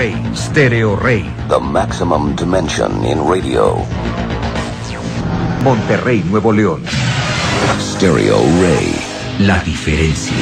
Stereo Rey. The maximum dimension in radio. Monterrey, Nuevo León. Stereo Rey. La diferencia.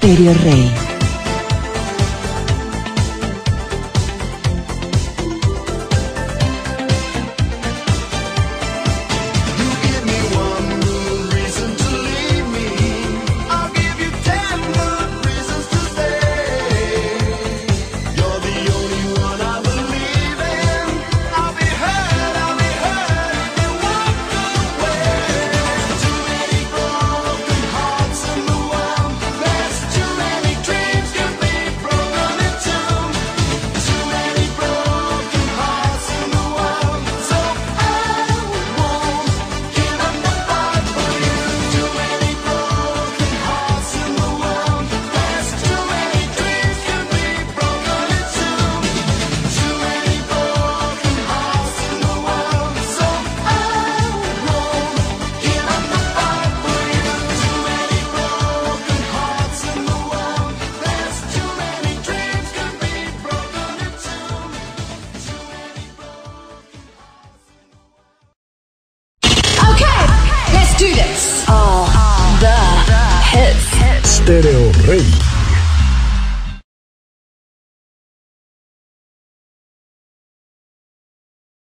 Estéreo Rey. Rey.